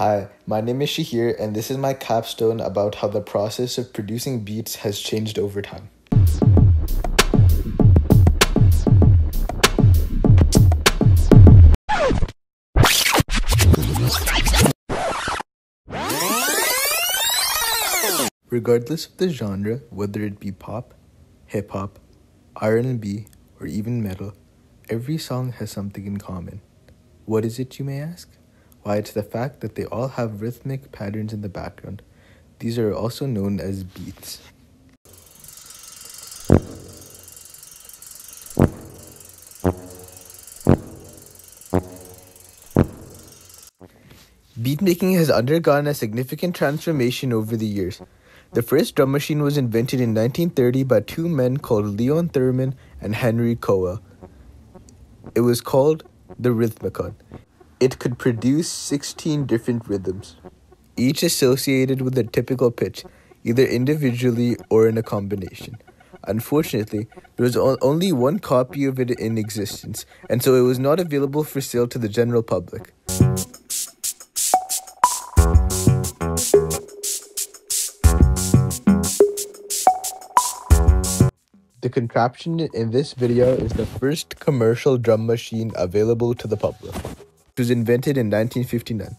Hi, my name is Shaheer, and this is my capstone about how the process of producing beats has changed over time. Regardless of the genre, whether it be pop, hip hop, R&B, or even metal, every song has something in common. What is it, you may ask? Why, it's the fact that they all have rhythmic patterns in the background. These are also known as beats. Beatmaking has undergone a significant transformation over the years. The first drum machine was invented in 1930 by two men called Leon Theremin and Henry Cowell. It was called the Rhythmicon. It could produce 16 different rhythms, each associated with a typical pitch, either individually or in a combination. Unfortunately, there was only one copy of it in existence, and so it was not available for sale to the general public. The contraption in this video is the first commercial drum machine available to the public. Was invented in 1959.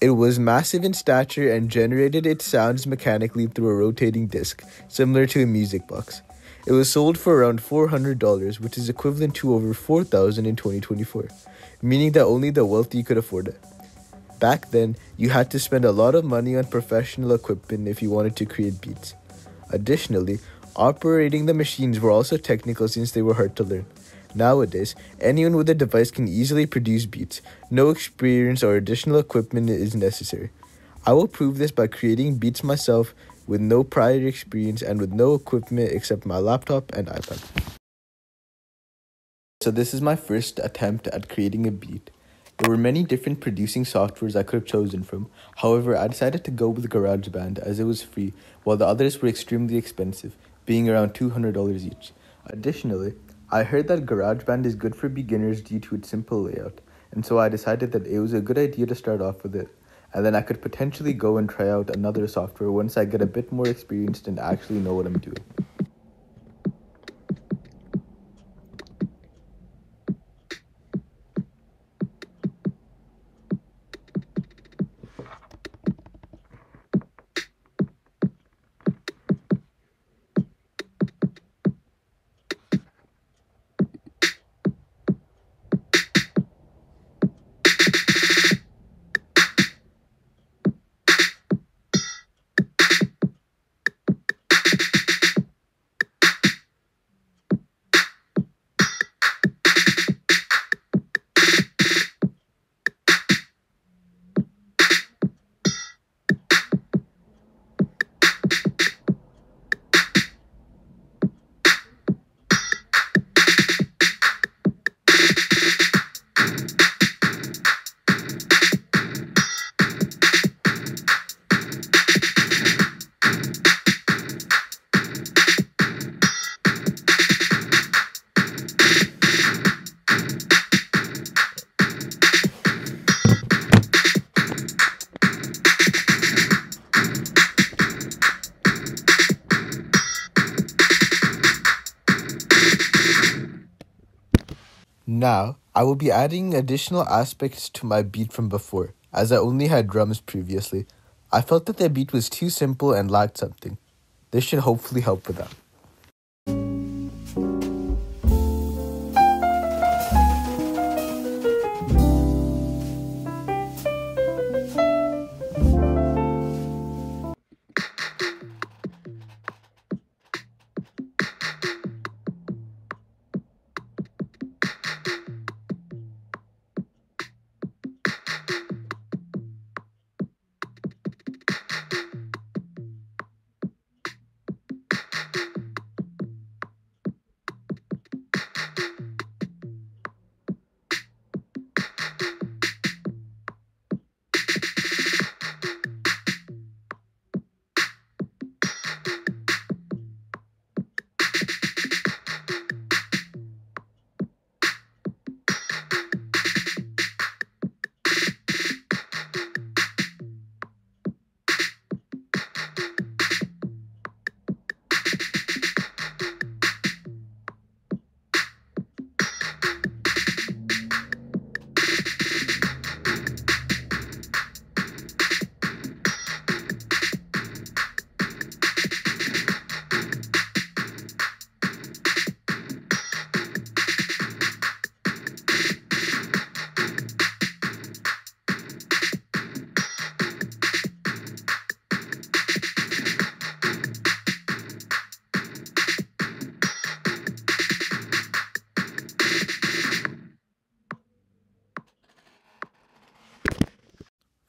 It was massive in stature and generated its sounds mechanically through a rotating disc, similar to a music box. It was sold for around $400, which is equivalent to over $4,000 in 2024, meaning that only the wealthy could afford it. Back then, you had to spend a lot of money on professional equipment if you wanted to create beats. Additionally, Operating the machines were also technical since they were hard to learn. Nowadays, anyone with a device can easily produce beats. No experience or additional equipment is necessary. I will prove this by creating beats myself with no prior experience and with no equipment except my laptop and iPad. So this is my first attempt at creating a beat. There were many different producing softwares I could have chosen from. However, I decided to go with GarageBand as it was free, while the others were extremely expensive being around $200 each. Additionally, I heard that GarageBand is good for beginners due to its simple layout, and so I decided that it was a good idea to start off with it, and then I could potentially go and try out another software once I get a bit more experienced and actually know what I'm doing. Now, I will be adding additional aspects to my beat from before, as I only had drums previously. I felt that the beat was too simple and lacked something. This should hopefully help with that.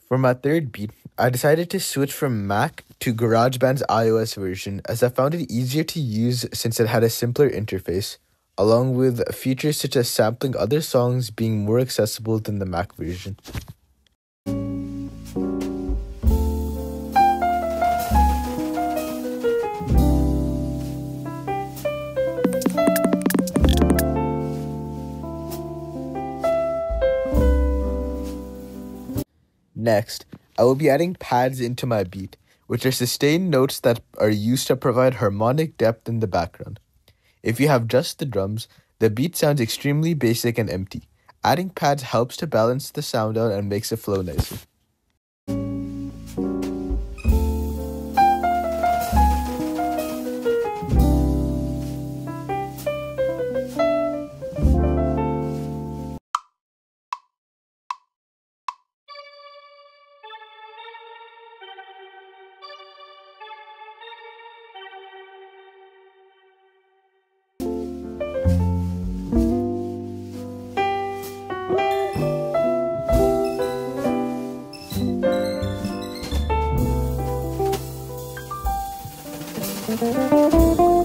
For my third beat, I decided to switch from Mac to GarageBand's iOS version as I found it easier to use since it had a simpler interface, along with features such as sampling other songs being more accessible than the Mac version. Next, I will be adding pads into my beat, which are sustained notes that are used to provide harmonic depth in the background. If you have just the drums, the beat sounds extremely basic and empty. Adding pads helps to balance the sound out and makes it flow nicer. What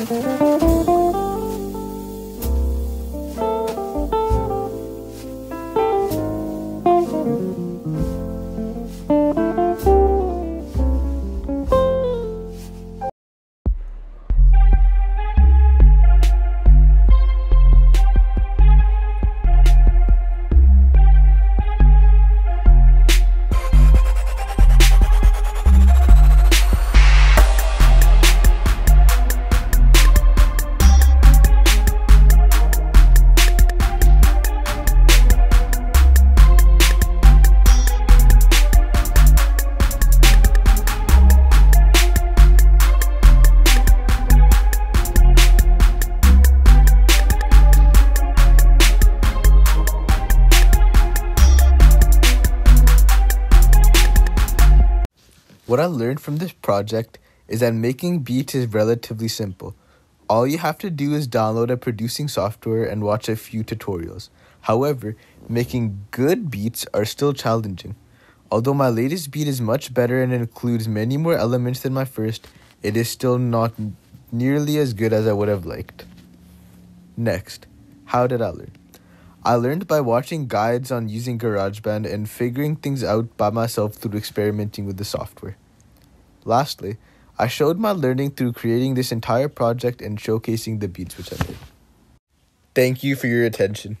I learned from this project is that making beats is relatively simple. All you have to do is download a producing software and watch a few tutorials. However, making good beats are still challenging. Although my latest beat is much better and includes many more elements than my first, it is still not nearly as good as I would have liked. Next, how did I learn? I learned by watching guides on using GarageBand and figuring things out by myself through experimenting with the software. Lastly, I showed my learning through creating this entire project and showcasing the beats which I made. Thank you for your attention.